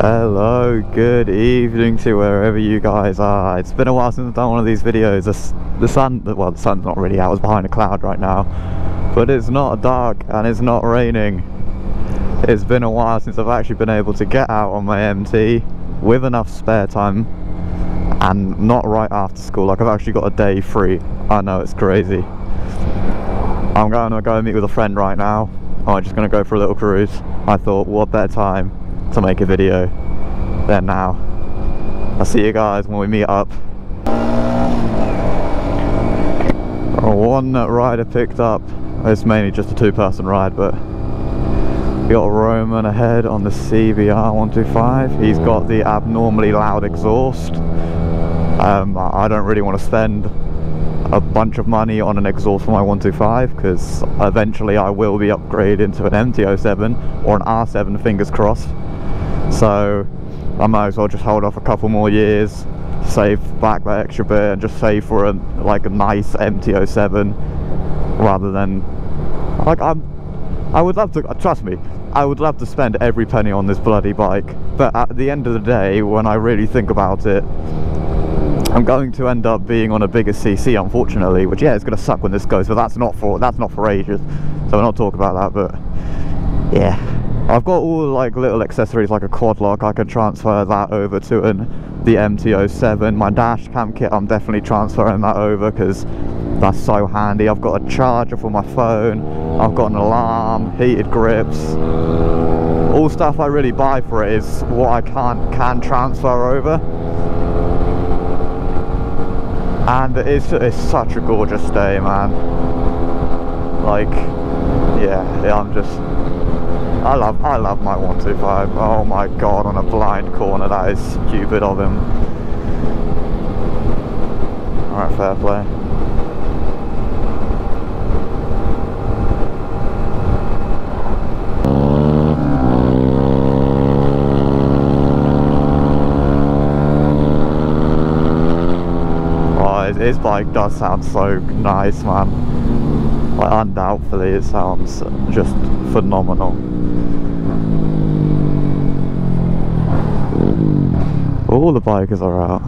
Hello, good evening to wherever you guys are. It's been a while since I've done one of these videos. The, the sun, well, the sun's not really out, it's behind a cloud right now. But it's not dark and it's not raining. It's been a while since I've actually been able to get out on my MT with enough spare time and not right after school. Like, I've actually got a day free. I know, it's crazy. I'm going to go meet with a friend right now. I'm just going to go for a little cruise. I thought, what better time to make a video than now. I'll see you guys when we meet up. One rider picked up. It's mainly just a two-person ride, but we got Roman ahead on the CBR 125. He's got the abnormally loud exhaust. Um, I don't really want to spend a bunch of money on an exhaust for my 125 because eventually I will be upgraded to an MT07 or an R7 fingers crossed so I might as well just hold off a couple more years save back that extra bit and just save for a like a nice MT07 rather than like I'm I would love to trust me I would love to spend every penny on this bloody bike but at the end of the day when I really think about it I'm going to end up being on a bigger CC unfortunately which yeah it's gonna suck when this goes but that's not for that's not for ages so we're not talking about that but yeah I've got all like little accessories like a quad lock, I can transfer that over to an, the MT07. My dash cam kit, I'm definitely transferring that over because that's so handy. I've got a charger for my phone, I've got an alarm, heated grips. All stuff I really buy for it is what I can't can transfer over. And it's, it's such a gorgeous day, man. Like, yeah I'm just I love I love my 125. Oh my god, on a blind corner, that is stupid of him. Alright, fair play. Oh, his bike does sound so nice, man. Like, undoubtedly, it sounds just phenomenal. All the bikers are out.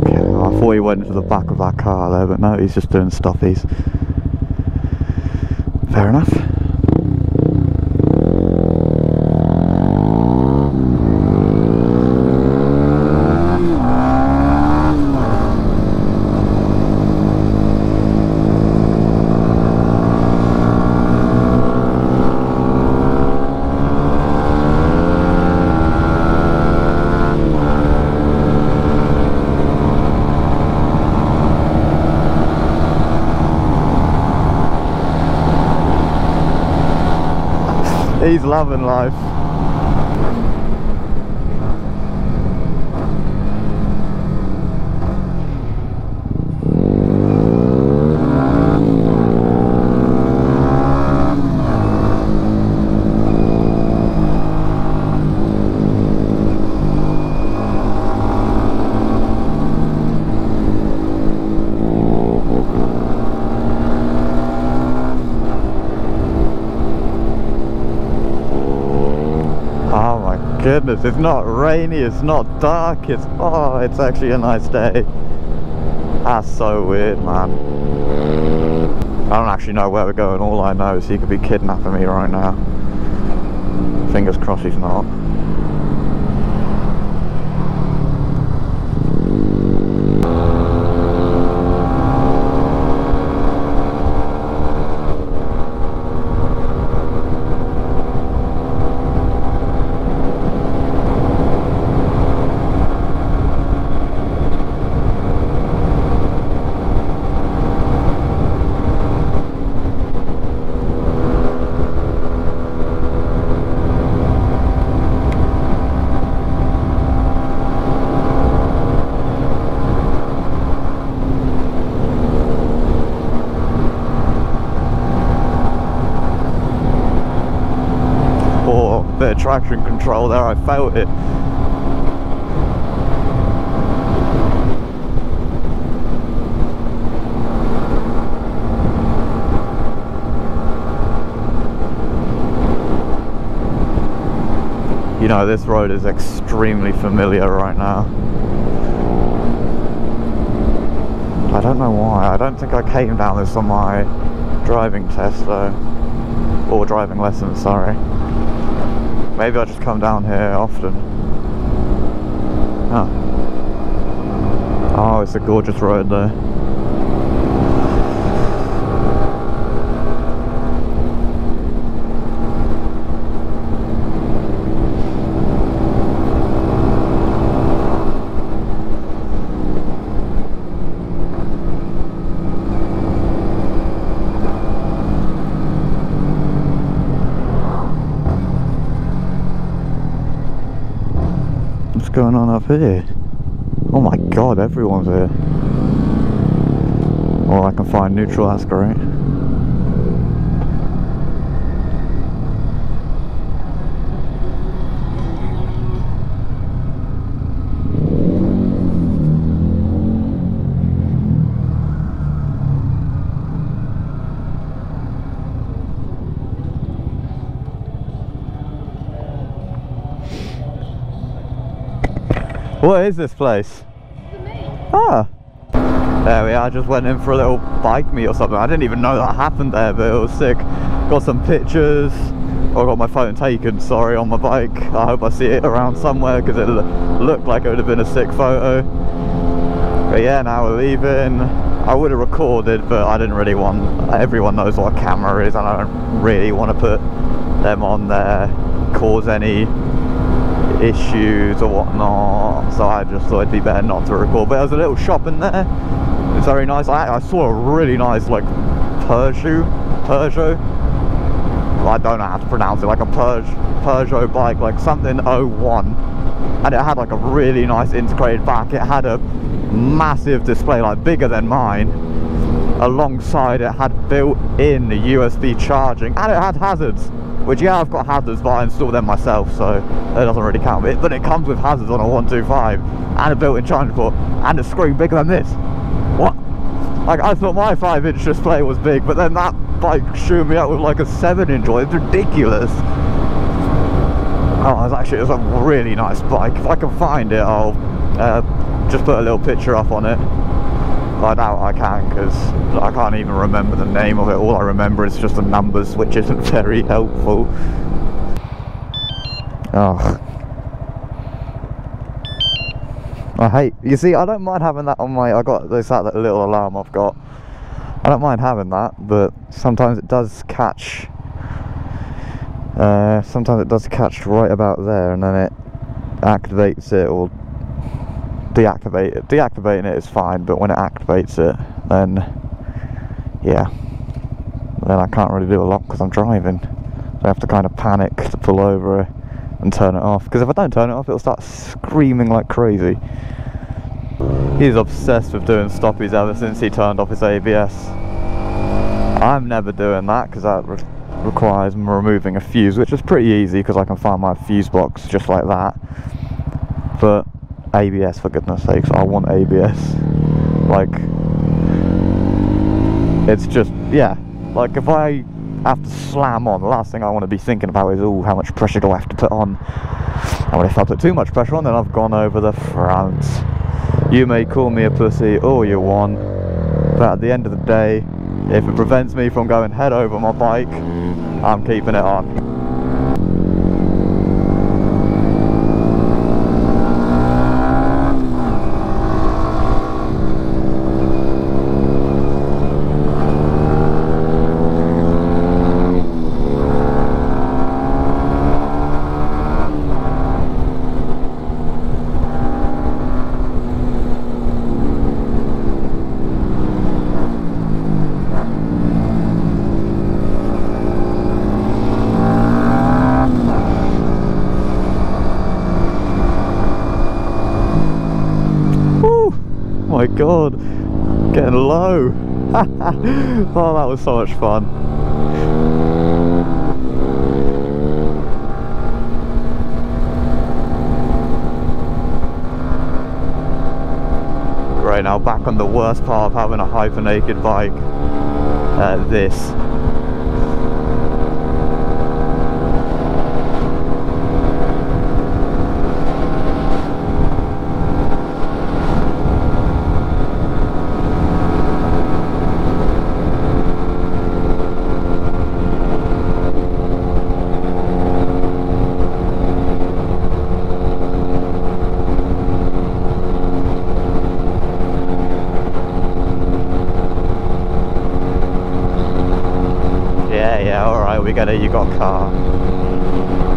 Okay, I thought he went into the back of that car there, but no, he's just doing stoppies. Fair enough. He's loving life. Goodness, it's not rainy, it's not dark, it's, oh, it's actually a nice day. That's so weird, man. I don't actually know where we're going, all I know is he could be kidnapping me right now. Fingers crossed he's not. Of traction control there, I felt it. You know, this road is extremely familiar right now. I don't know why. I don't think I came down this on my driving test though. Or driving lessons, sorry. Maybe I just come down here often. Huh. Oh, it's a gorgeous road there. What's going on up here? Oh my god, everyone's here. Or I can find neutral, that's great. What is this place? Ah. There we are, I just went in for a little bike meet or something. I didn't even know that happened there, but it was sick. Got some pictures. I got my phone taken, sorry, on my bike. I hope I see it around somewhere because it looked like it would have been a sick photo. But yeah, now we're leaving. I would have recorded, but I didn't really want... Everyone knows what a camera is and I don't really want to put them on there, cause any issues or whatnot so I just thought it'd be better not to record. But there was a little shop in there. It's very nice. I, I saw a really nice like Peugeot Peugeot. I don't know how to pronounce it like a Peugeot, Peugeot bike like something 01 and it had like a really nice integrated back. It had a massive display like bigger than mine. Alongside it had built in the USB charging. And it had hazards which yeah I've got hazards but I installed them myself so that doesn't really count. It but it comes with hazards on a 125 and a built-in charging port and a screen bigger than this. What? Like I thought my 5 inch display was big but then that bike shooed me up with like a 7 inch one. It's ridiculous. Oh it's actually it's a really nice bike. If I can find it I'll uh, just put a little picture up on it I doubt I can because I can't even remember the name of it. All I remember is just the numbers, which isn't very helpful. Oh. I hate, you see, I don't mind having that on my, I got this that little alarm I've got. I don't mind having that, but sometimes it does catch, uh, sometimes it does catch right about there and then it activates it or deactivate it. Deactivating it is fine, but when it activates it, then yeah, then I can't really do a lot because I'm driving. So I have to kind of panic to pull over and turn it off. Because if I don't turn it off, it'll start screaming like crazy. He's obsessed with doing stoppies ever since he turned off his ABS. I'm never doing that because that re requires removing a fuse, which is pretty easy because I can find my fuse box just like that. But ABS for goodness sakes, I want ABS. Like, it's just, yeah, like if I have to slam on, the last thing I want to be thinking about is, oh, how much pressure do I have to put on? And if I put too much pressure on, then I've gone over the front. You may call me a pussy all you want, but at the end of the day, if it prevents me from going head over my bike, I'm keeping it on. My god, getting low. oh, that was so much fun. Right now, back on the worst part of having a hyper naked bike. Uh, this. Get it, you got a car.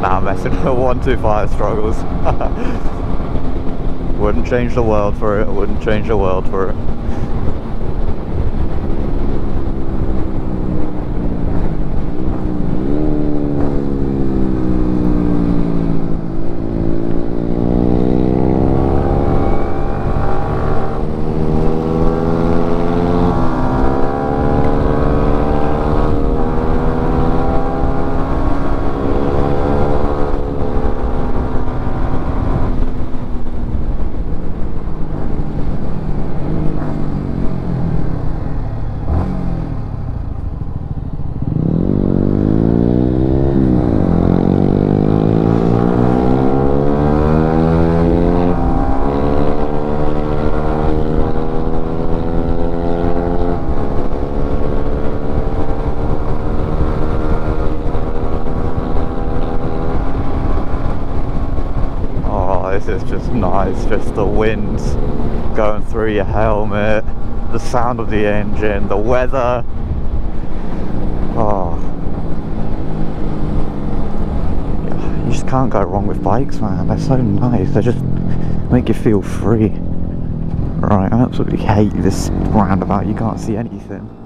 Now I'm messing with 125 struggles. wouldn't change the world for it, wouldn't change the world for it. This is just nice, just the wind going through your helmet, the sound of the engine, the weather. Oh. You just can't go wrong with bikes, man. They're so nice. They just make you feel free. Right, I absolutely hate this roundabout. You can't see anything.